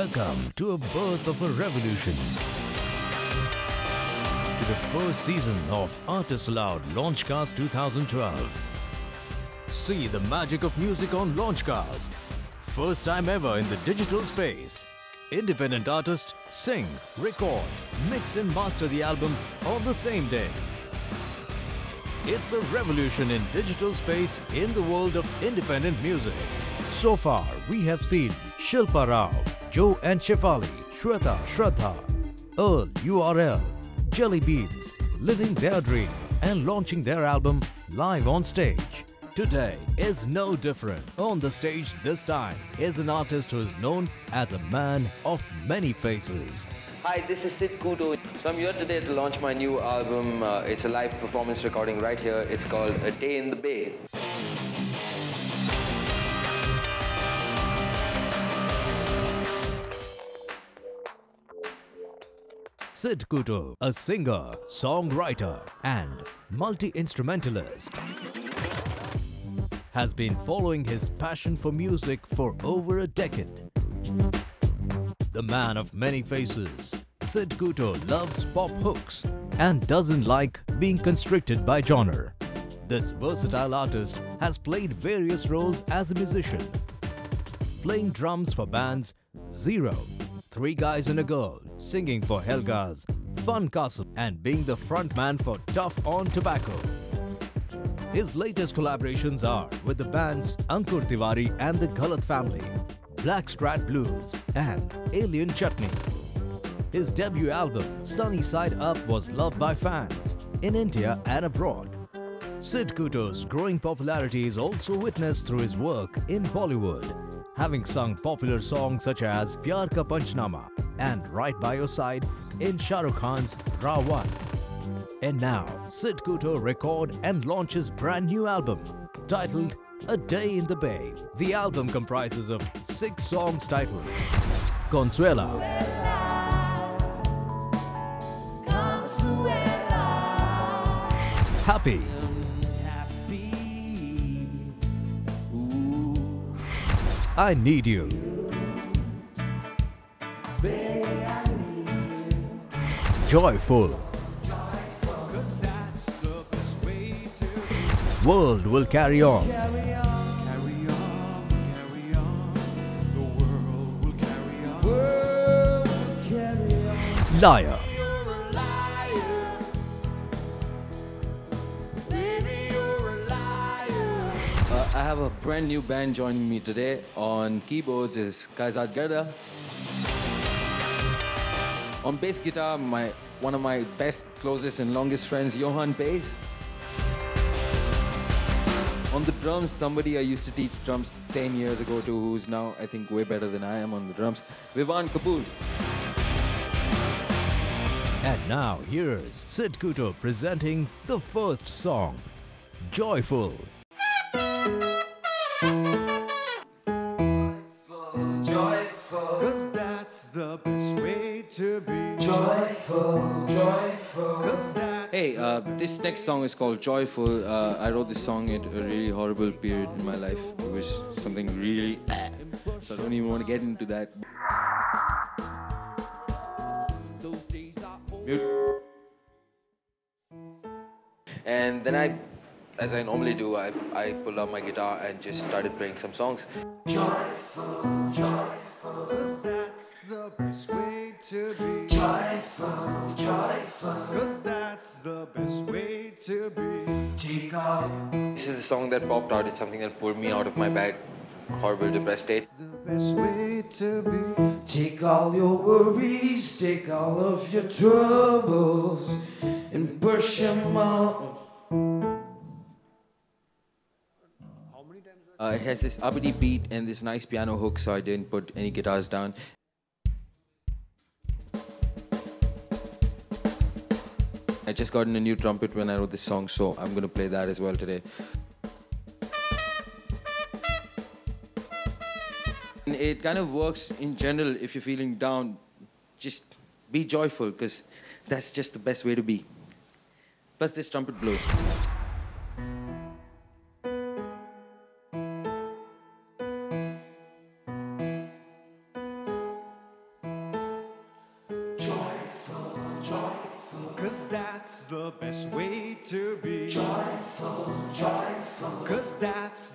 Welcome to a birth of a revolution. To the first season of Artists Aloud Launchcast 2012. See the magic of music on Launchcast. First time ever in the digital space. Independent artists sing, record, mix and master the album on the same day. It's a revolution in digital space in the world of independent music. So far, we have seen Shilpa Rao, Joe and Shefali, Shweta Shraddha, Earl URL, Jelly Beans, living their dream and launching their album live on stage. Today is no different. On the stage this time is an artist who is known as a man of many faces. Hi, this is Sidd Coutto. So I'm here today to launch my new album. Uh, it's a live performance recording right here. It's called A Day in the Bay. Sidd Coutto, a singer, songwriter, and multi-instrumentalist, has been following his passion for music for over a decade. The man of many faces, Sidd Coutto loves pop hooks and doesn't like being constricted by genre. This versatile artist has played various roles as a musician, playing drums for bands Zero, Three Guys and a Girl, singing for Helgas, Fun Castle, and being the frontman for Tough on Tobacco. His latest collaborations are with the bands Ankur Tiwari and the Galat Family, Black Strat Blues, and Alien Chutney. His debut album, Sunny Side Up, was loved by fans in India and abroad. Sidd Coutto's growing popularity is also witnessed through his work in Bollywood, having sung popular songs such as Pyar Ka Panchnama and Right By Your Side in Shah Rukh Khan's Ra.One. And now, Sidd Coutto record and launches brand new album titled A Day in the Bay. The album comprises of six songs titled Consuela, Happy, I Need You, Joyful, World Will Carry On, Liar, Uh, I have a brand new band joining me today. On keyboards is Kaizad Garda. On bass guitar, my one of my best, closest, and longest friends, Johan Bass. On the drums, somebody I used to teach drums 10 years ago to, who's now, I think, way better than I am on the drums, Vivan Kapoor. and now here's Sidd Coutto presenting the first song, Joyful. Uh, this next song is called Joyful. Uh, I wrote this song at a really horrible period in my life. It was something really. So I don't even want to get into that. And then I, as I normally do, I, I pulled out my guitar and just started playing some songs. Cause that's the best way to be. Joyful, joyful. Cause that's the best way to be. This is a song that popped out. It's something that pulled me out of my bad, horrible, depressed state. It's The best way to be. Take all your worries, take all of your troubles, and push them out. Uh, it has this uppity beat and this nice piano hook, so I didn't put any guitars down. I just got in a new trumpet when I wrote this song, so I'm gonna play that as well today. And it kind of works in general if you're feeling down. Just be joyful, because that's just the best way to be. Plus, this trumpet blows.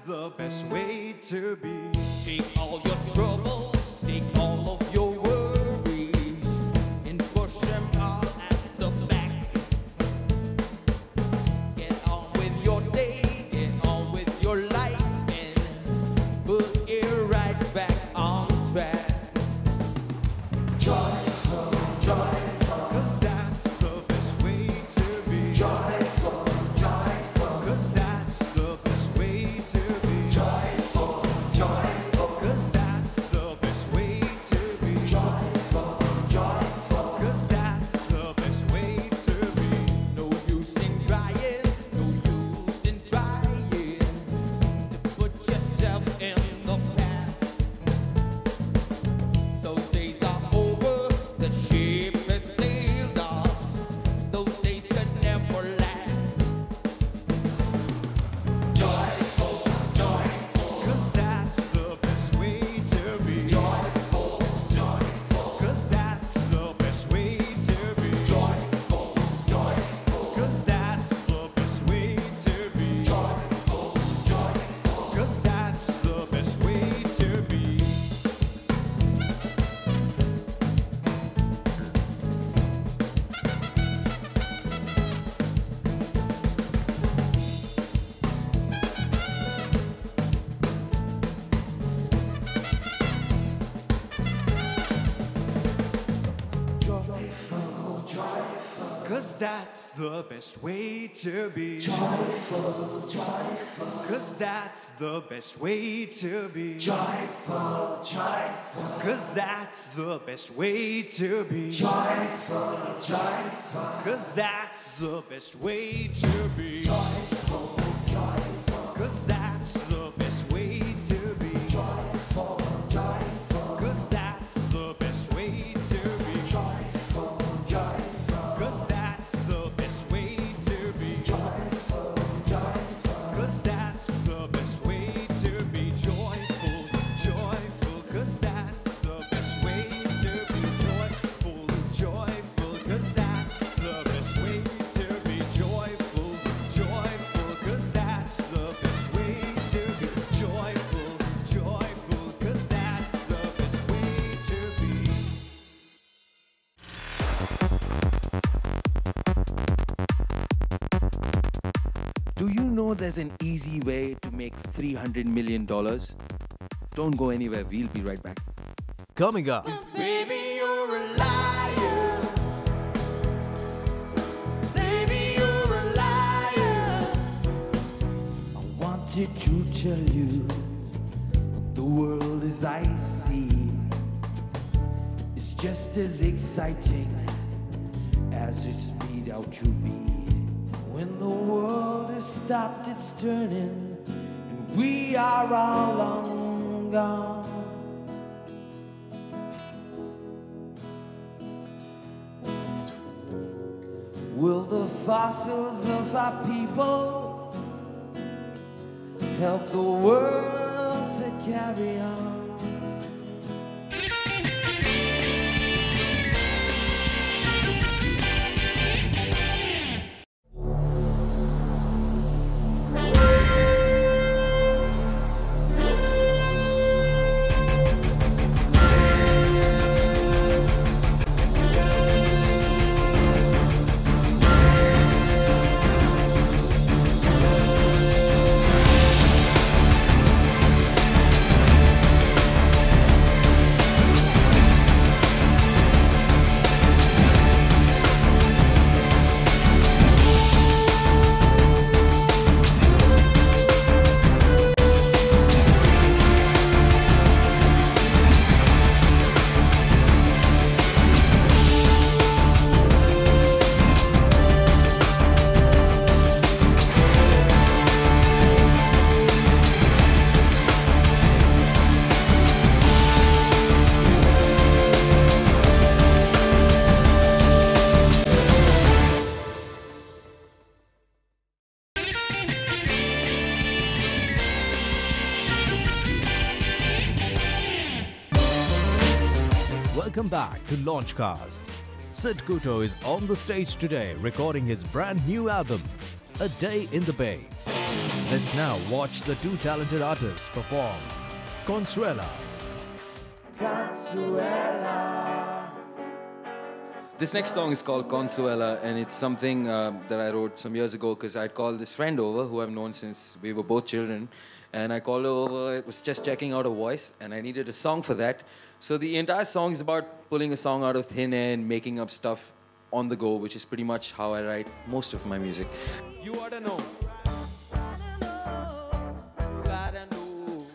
the best way to be. the best way to be. Joyful, joyful. Cause that's the best way to be. Joyful, joyful. Cause that's the best way to be. Joyful, joyful. Cause that's the best way to be. Joyful, joyful. easy way to make $300 million? Don't go anywhere, we'll be right back. Coming up. Baby, you're a Baby, I wanted to tell you the world is icy. It's just as exciting as it's made out to be stopped its turning, and we are all long gone. Will the fossils of our people help the world to carry on? Welcome back to Launchcast. Sidd Coutto is on the stage today recording his brand new album, A Day in the Bay. Let's now watch the two talented artists perform Consuela. Consuela. This next song is called Consuela, and it's something uh, that I wrote some years ago because I'd called this friend over who I've known since we were both children. And I called her over, It was just checking out her voice, and I needed a song for that. So the entire song is about pulling a song out of thin air and making up stuff on the go, which is pretty much how I write most of my music. You ought to know.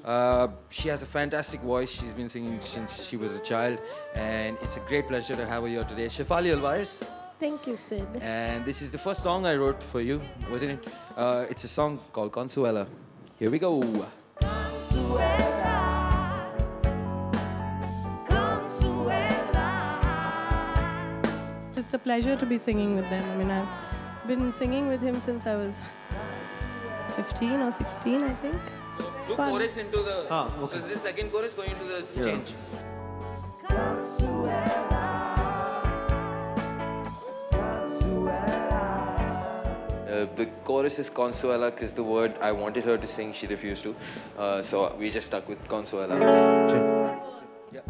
Uh, she has a fantastic voice. She's been singing since she was a child, and it's a great pleasure to have her here today. Shefali Alvares, Thank you, Sid. and this is the first song I wrote for you, wasn't it? Uh, it's a song called Consuela. Here we go. It's a pleasure to be singing with them. I mean, I've been singing with him since I was 15 or 16, I think. It's Do fun. chorus into the. Because this second chorus going into the change. Uh, the chorus is Consuela because the word I wanted her to sing, she refused to. Uh, so we just stuck with Consuela. Yeah,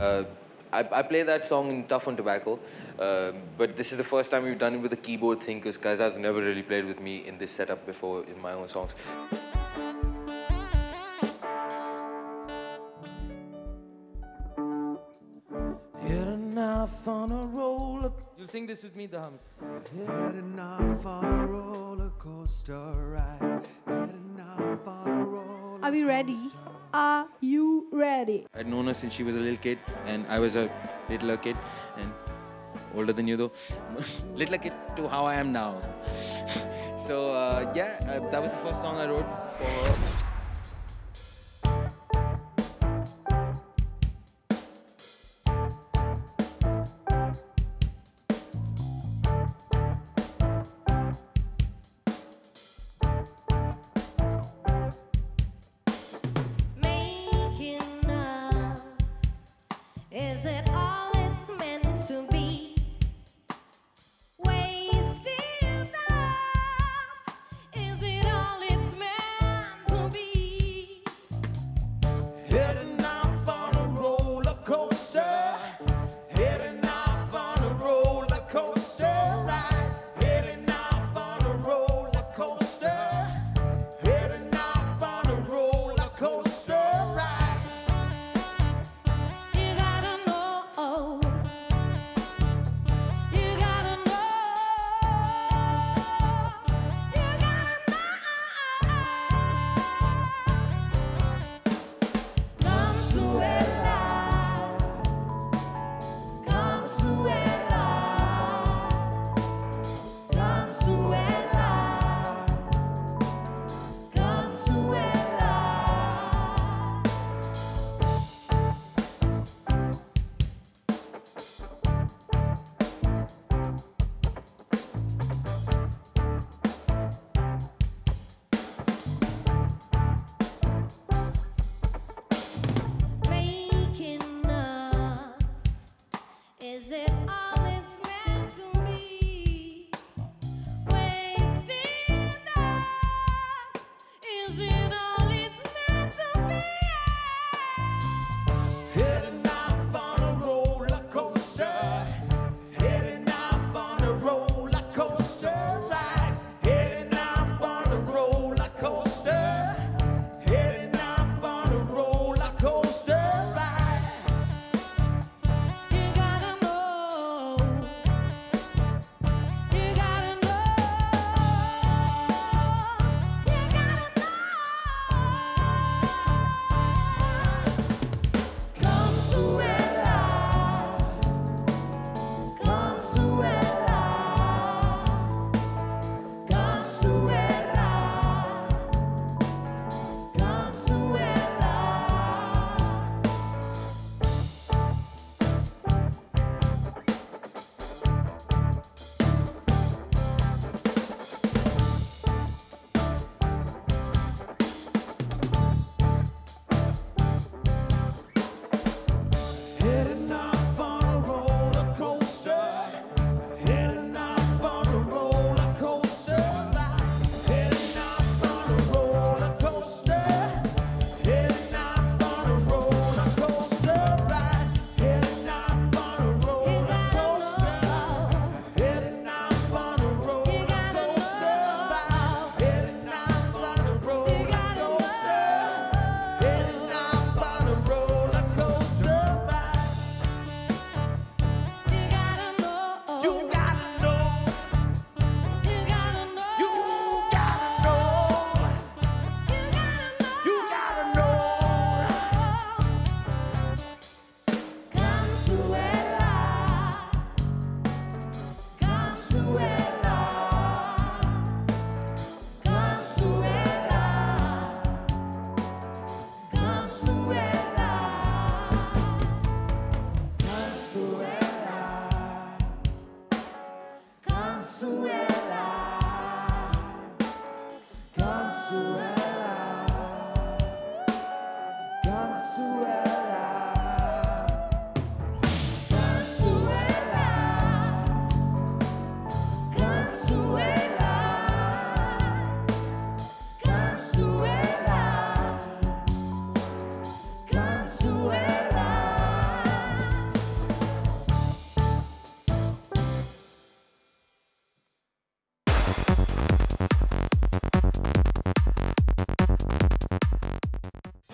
Uh, I, I play that song in Tough on Tobacco, um, but this is the first time we've done it with a keyboard thing because Kaiza's never really played with me in this setup before in my own songs. Hit enough on a roller. You'll sing this with me, Daham. Had enough on a roller coaster ride. Had enough on a roller Are we ready? Are you ready? I'd known her since she was a little kid, and I was a littler kid, and older than you though. littler kid to how I am now. so uh, yeah, uh, that was the first song I wrote for her.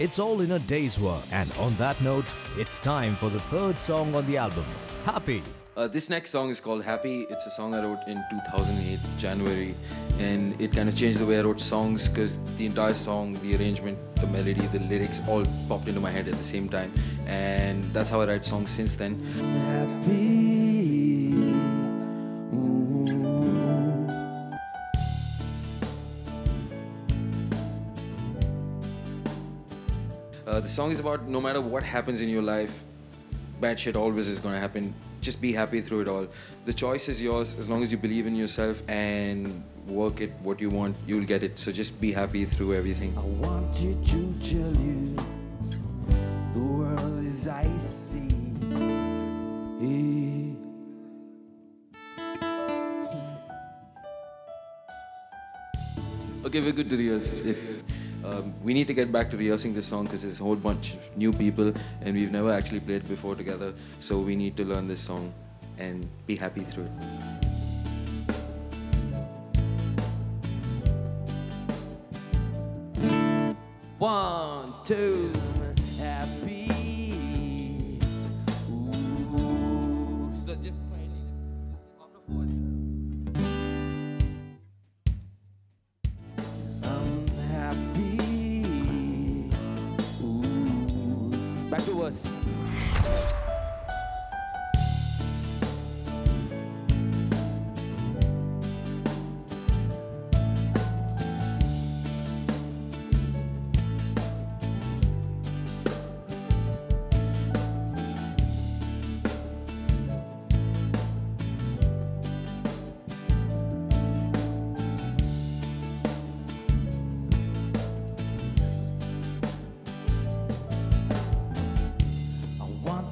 It's all in a day's work. And on that note, it's time for the third song on the album, Happy. Uh, this next song is called Happy. It's a song I wrote in 2008, January, and it kind of changed the way I wrote songs because the entire song, the arrangement, the melody, the lyrics all popped into my head at the same time, and that's how I write songs since then. happy. The song is about no matter what happens in your life, bad shit always is gonna happen. Just be happy through it all. The choice is yours as long as you believe in yourself and work it what you want, you'll get it. So just be happy through everything. I wanted to tell you the world is icy. Okay, we're good to rehearse. If um, we need to get back to rehearsing this song because there's a whole bunch of new people and we've never actually played before together. So we need to learn this song and be happy through it. One, two,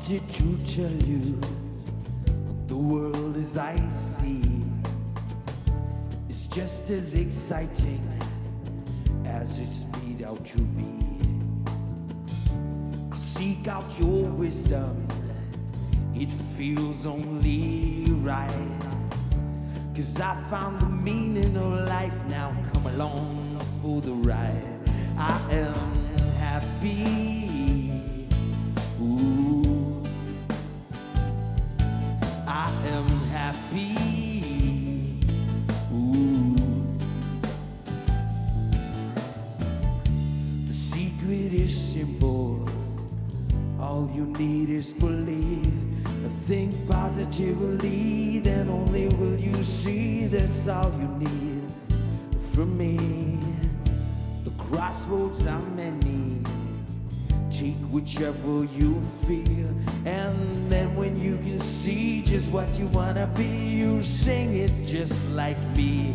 wanted to tell you the world is icy. It's just as exciting as it's made out to be. I seek out your wisdom, it feels only right. Cause I found the meaning of life now. Come along for the ride. I am happy. All you need from me. The crossroads are many. Take whichever you feel, and then when you can see just what you wanna be, you sing it just like me.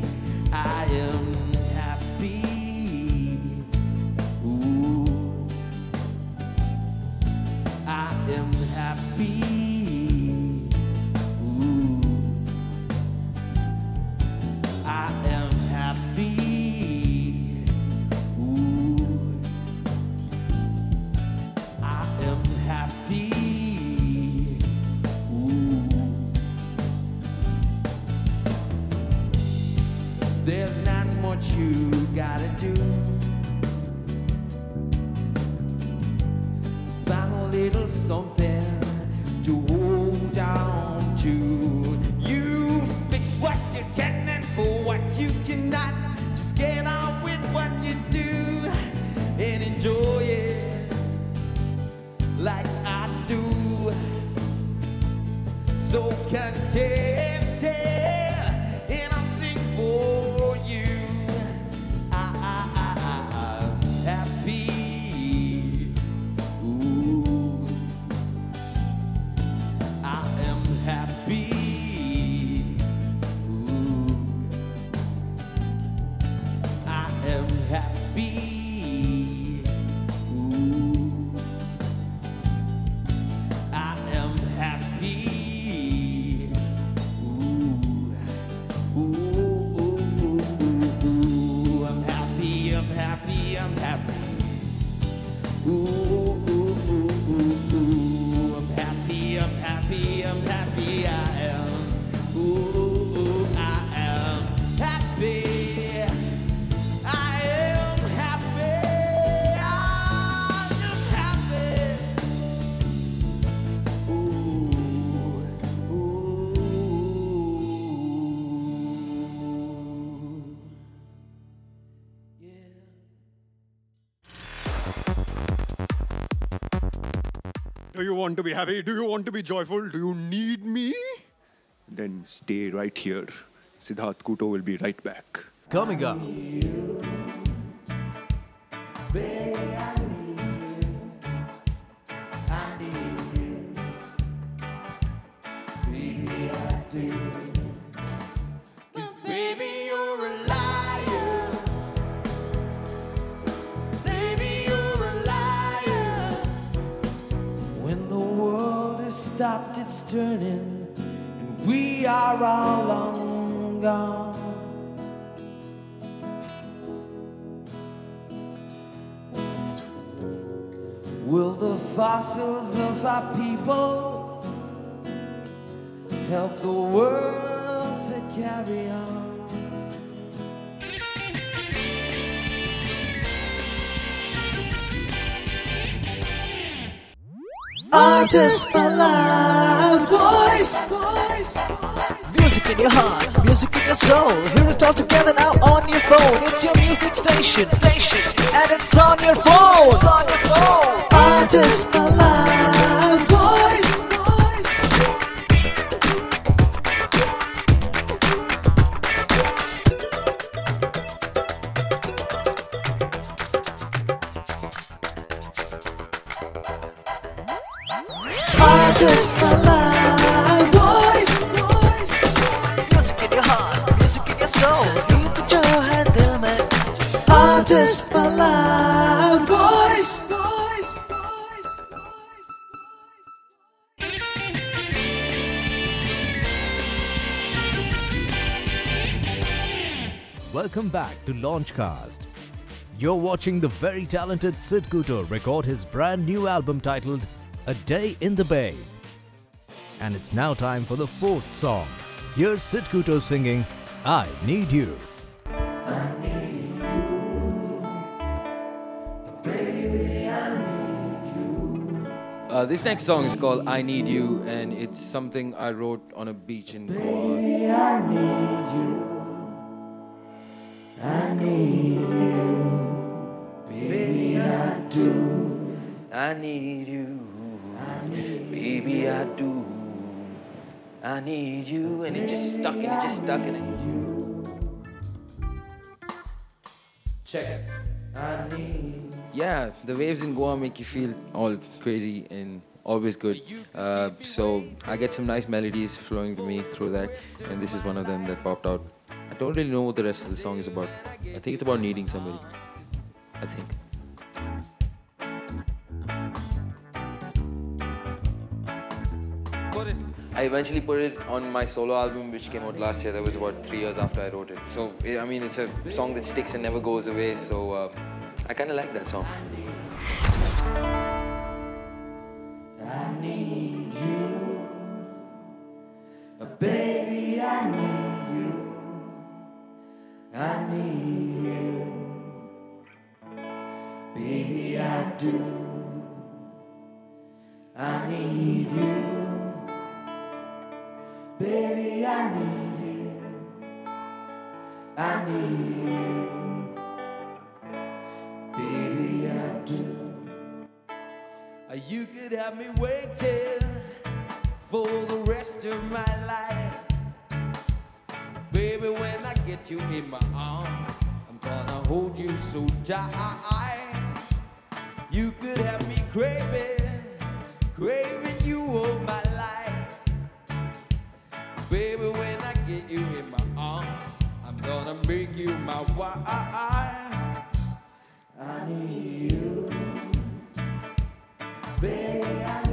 I am you gotta do. Find a little something to hold on to. You fix what you can and for what you cannot. Just get on with what you do and enjoy it like I do. So contented, want to be happy? Do you want to be joyful? Do you need me? Then stay right here. Siddharth Coutto will be right back. Coming up, stopped its turning and we are all long gone. Will the fossils of our people help the world to carry on? Artist alive voice. Music in your heart, music in your soul. Hear it all together now on your phone. It's your music station, station, and it's on your phone. Artist alive. Welcome back to Launchcast. You're watching the very talented Sidd Coutto record his brand new album titled A Day in the Bay. And it's now time for the fourth song. Here's Sidd Coutto singing I Need You. Uh, this next song is called I Need You, and it's something I wrote on a beach in Goa. I need you, baby, I do. I need you, baby I do. I need you, and it just stuck, and it just stuck in it. Check. I need. Yeah, the waves in Goa make you feel all crazy and always good. Uh, so I get some nice melodies flowing to me through that, and this is one of them that popped out. I don't really know what the rest of the song is about. I think it's about needing somebody. I think. I eventually put it on my solo album, which came out last year. That was about three years after I wrote it. So, I mean, it's a song that sticks and never goes away. So, uh, I kind of like that song. Need you. Baby, I do. I need you. Baby, I need you. I need you. Baby, I do. You could have me waiting for the rest of my life. Baby, when I get you in my arms, I'm gonna hold you so tight. You could have me craving, craving you all my life. Baby, when I get you in my arms, I'm gonna make you my wife. I need you. Baby, I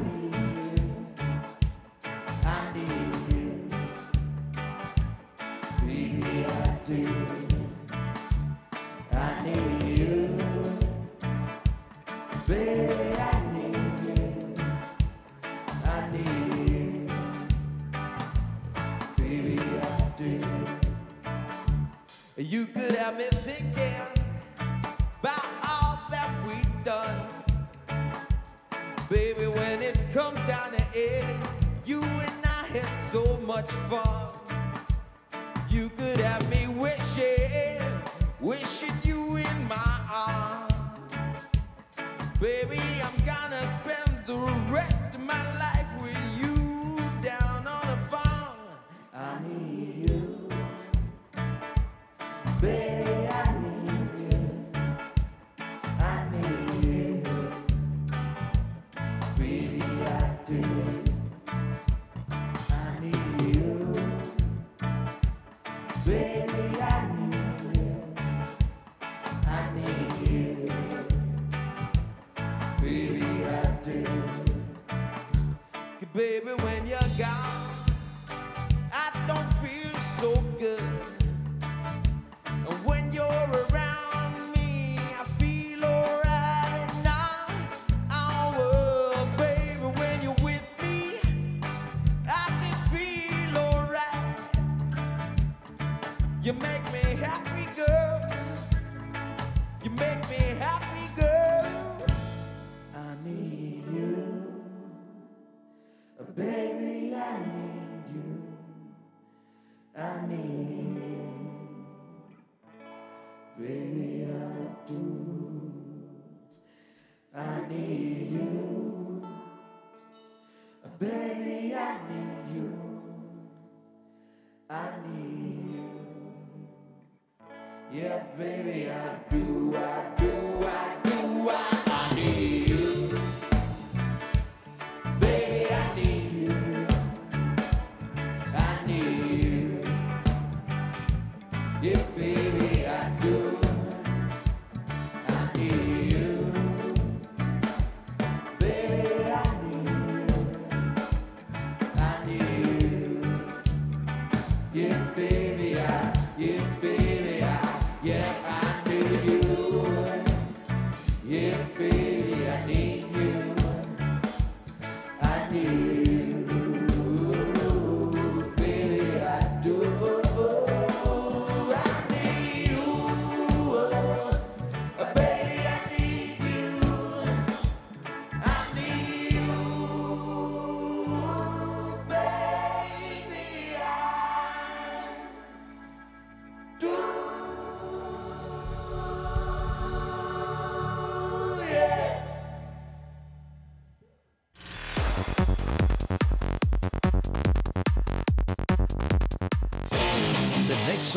baby, I do. baby, when you're gone, I don't feel so good. And when you're around me, I feel alright now. Oh, oh baby, when you're with me, I just feel alright. You make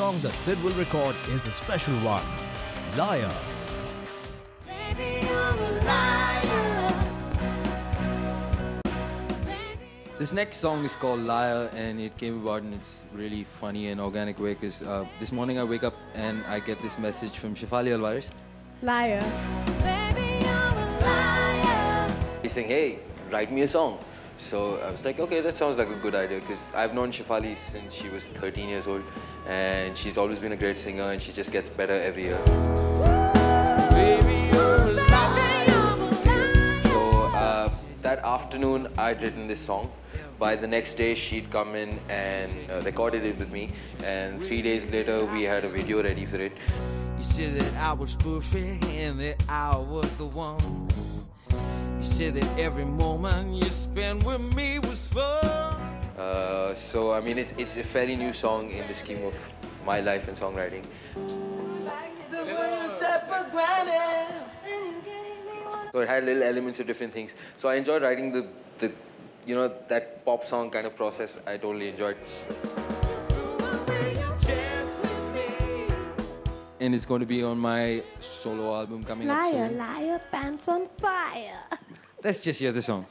song that Sid will record is a special one Liar. Baby, you're a liar. This next song is called Liar and it came about in its really funny and organic way because uh, this morning I wake up and I get this message from Shefali Alvares. Liar. Baby, you're a liar. He's saying, hey, write me a song. So I was like, okay, that sounds like a good idea because I've known Shefali since she was 13 years old and she's always been a great singer and she just gets better every year. Baby, you're a Baby, you're a liar. So uh, that afternoon, I'd written this song. By the next day, she'd come in and uh, recorded it with me. And three days later, we had a video ready for it. You said that I was perfect and that I was the one. You said that every moment you spent with me was fun. Uh, so I mean, it's, it's a fairly new song in the scheme of my life and songwriting. The way you set for granted. So it had little elements of different things. So I enjoyed writing the, the you know, that pop song kind of process. I totally enjoyed. Chance with me. And it's going to be on my solo album coming up soon. Liar, liar, pants on fire. Let's just hear the song.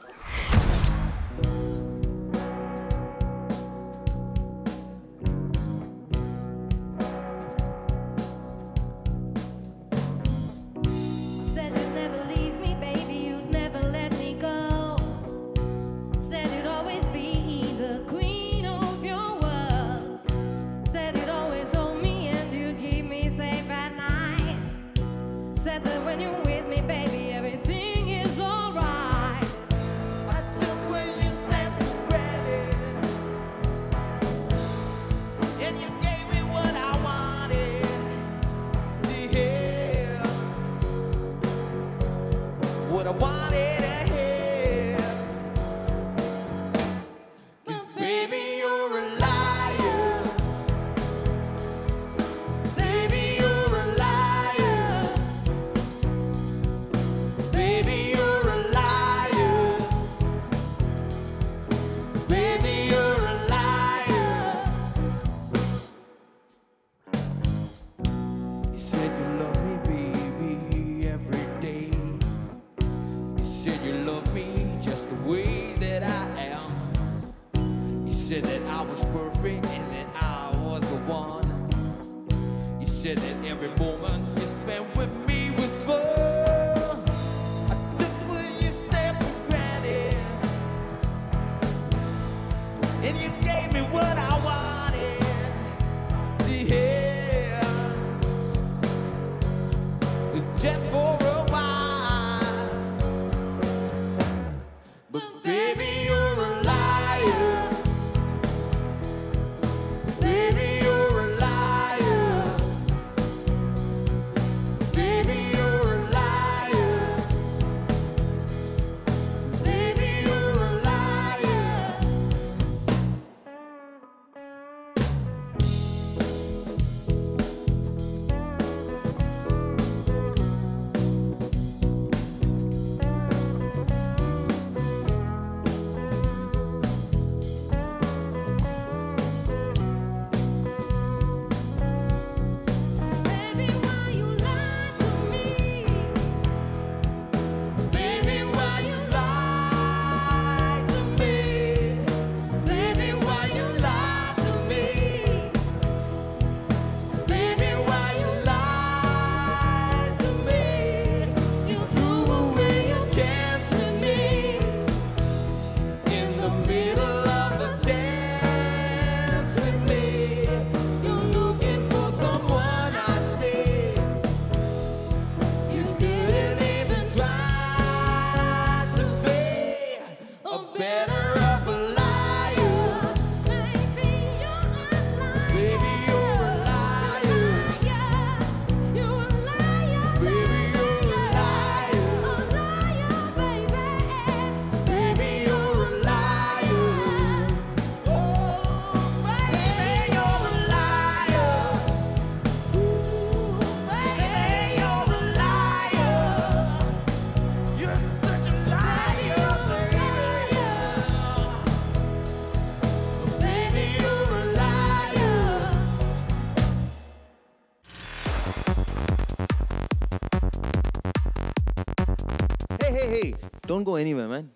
Don't go anywhere, man.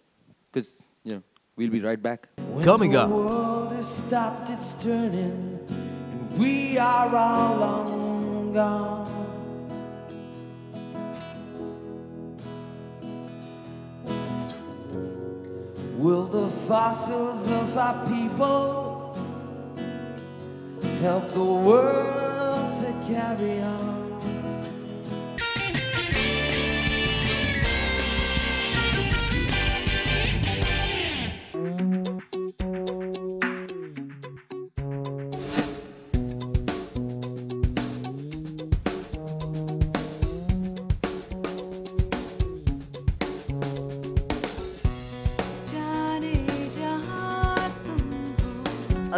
Because, you know, we'll be right back. Coming the up. world has stopped its turning, and we are all long gone. Will the fossils of our people help the world to carry on?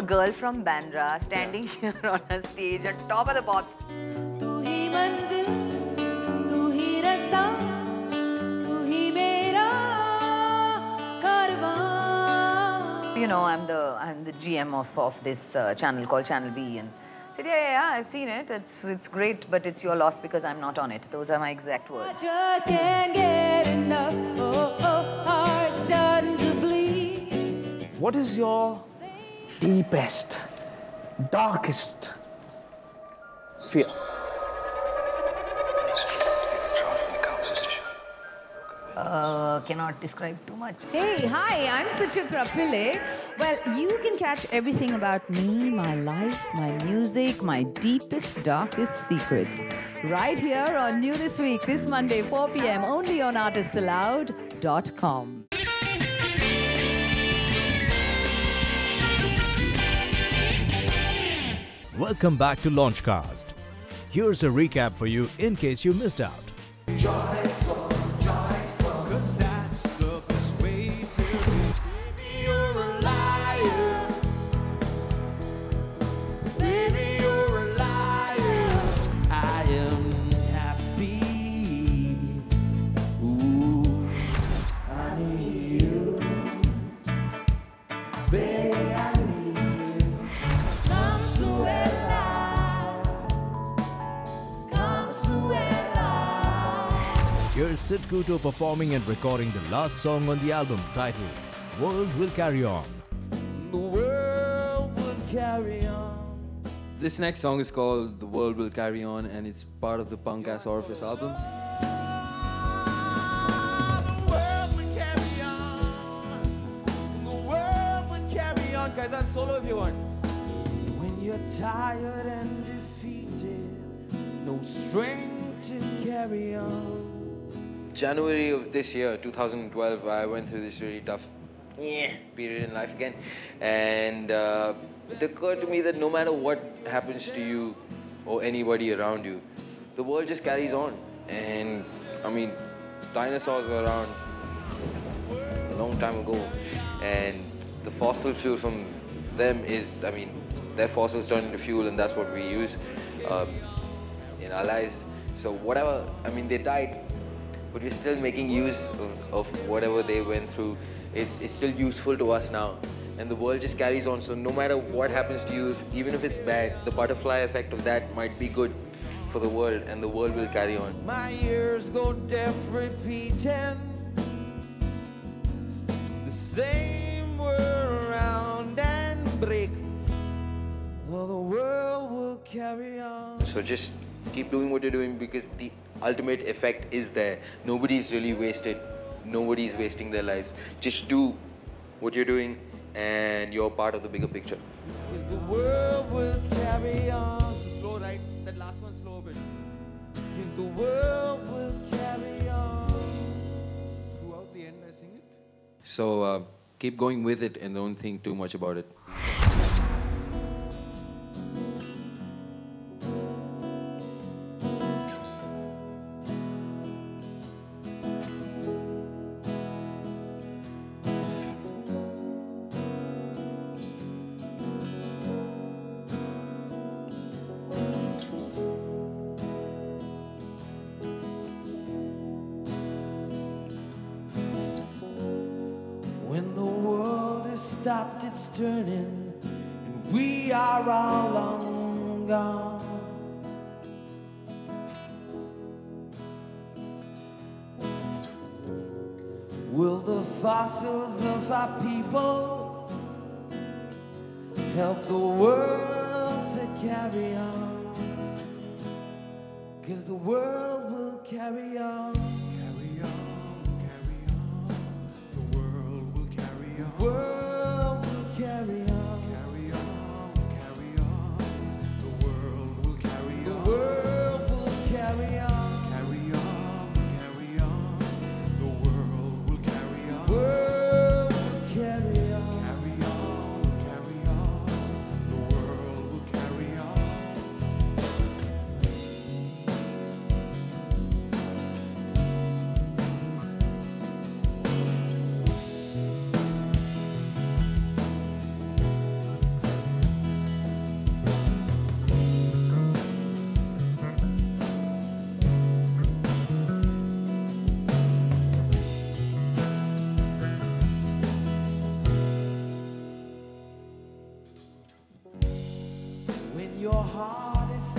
girl from Bandra standing yeah. here on a stage at top of the pops. You know, I'm the I'm the GM of of this uh, channel called Channel V, and I said, yeah, yeah, yeah, I've seen it. It's it's great, but it's your loss because I'm not on it. Those are my exact words. What is your deepest, darkest fear? Uh, cannot describe too much. Hey, hi, I'm Suchitra Pillai. Well, you can catch everything about me, my life, my music, my deepest, darkest secrets right here on New This Week, this Monday, 4 p.m., only on artistaloud.com. Welcome back to Launchcast. Here's a recap for you in case you missed out. Cause Sidd Coutto performing and recording the last song on the album titled World Will Carry On. The world will carry on. This next song is called The World Will Carry On, and it's part of the Punk Ass Orifice album. The world will carry on. The world will carry on. Guys, that's solo if you want. When you're tired and defeated, no strength to carry on. January of this year, 2012, I went through this really tough yeah, period in life again. And uh, it occurred to me that no matter what happens to you or anybody around you, the world just carries on. And I mean, dinosaurs were around a long time ago. And the fossil fuel from them is, I mean, their fossils turn into fuel and that's what we use um, in our lives. So whatever, I mean, they died, but we're still making use of, of whatever they went through. It's, it's still useful to us now. And the world just carries on. So no matter what happens to you, if, even if it's bad, the butterfly effect of that might be good for the world and the world will carry on. My ears go deaf repeating the same word around and break. Well, the world will carry on. So just keep doing what you're doing because the ultimate effect is there. Nobody's really wasted. Nobody's wasting their lives. Just do what you're doing and you're part of the bigger picture. Is the world will carry on. So slow, right? That last one slow a bit. Is the world will carry on. Throughout the end, I sing it. So uh, keep going with it and don't think too much about it. Stopped its turning and we are all long gone. Will the fossils of our people help the world to carry on? Cause the world will carry on.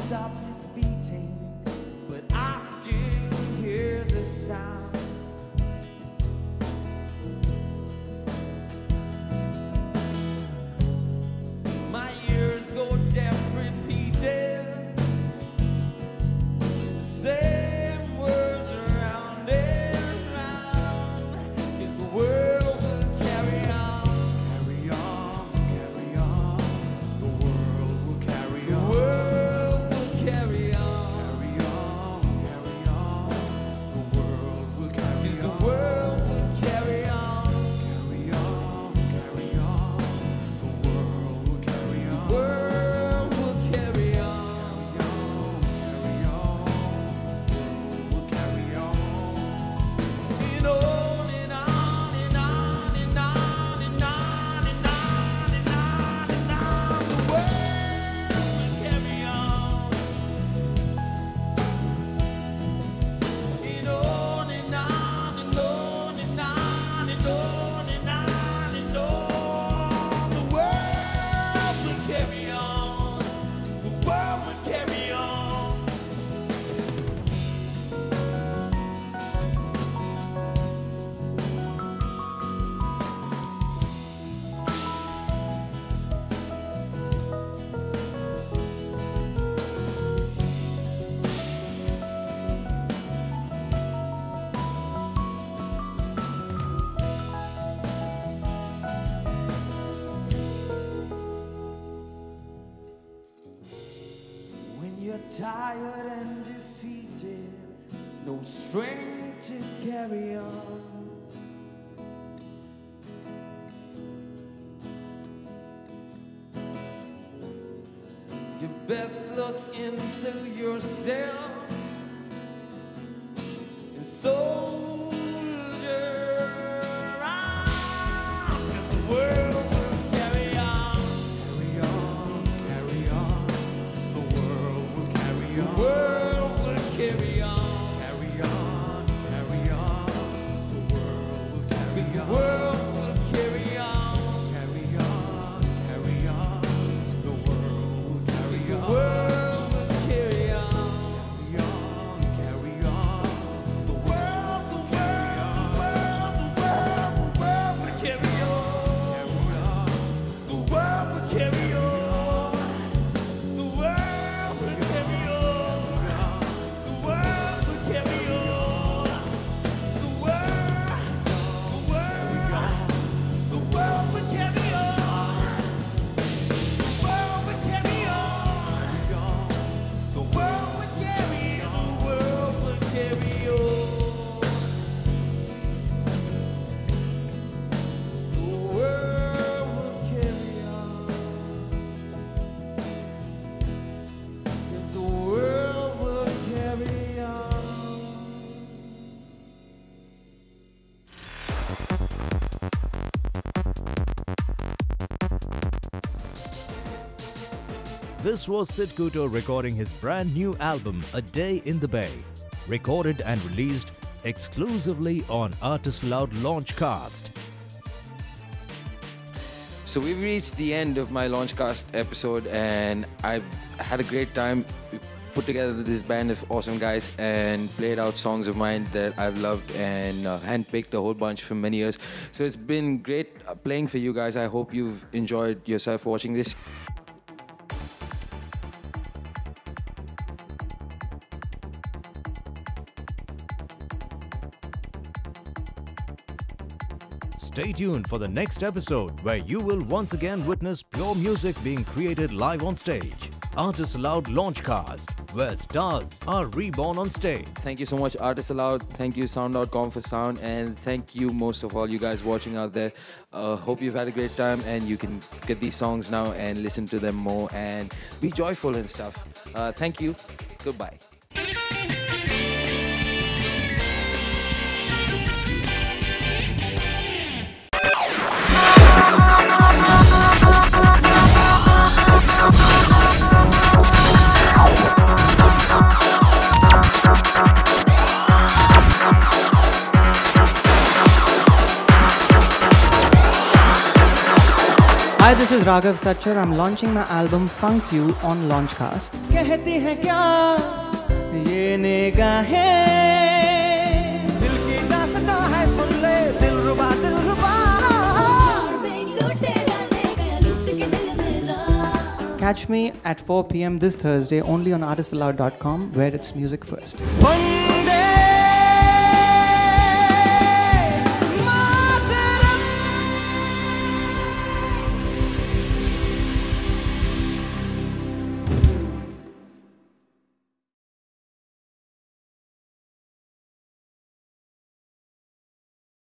Stopped its beating, tired and defeated, no strength to carry on. You best look into yourself This was Sidd Coutto recording his brand new album, A Day in the Bay, recorded and released exclusively on Artist Aloud Launchcast. So we've reached the end of my Launchcast episode, and I've had a great time. Put together this band of awesome guys and played out songs of mine that I've loved and uh, handpicked a whole bunch for many years. So it's been great playing for you guys. I hope you've enjoyed yourself watching this. Stay tuned for the next episode where you will once again witness pure music being created live on stage. Artist Aloud Launchcast, where stars are reborn on stage. Thank you so much, Artists Aloud. Thank you, Sound.com for sound. And thank you, most of all, you guys watching out there. Uh, hope you've had a great time and you can get these songs now and listen to them more and be joyful and stuff. Uh, thank you. Goodbye. Hi, this is Raghav Sachar. I'm launching my album Funk You on Launchcast. कहती है क्या ये निगाहें Catch me at 4 p.m. this Thursday only on artistaloud.com where it's music first.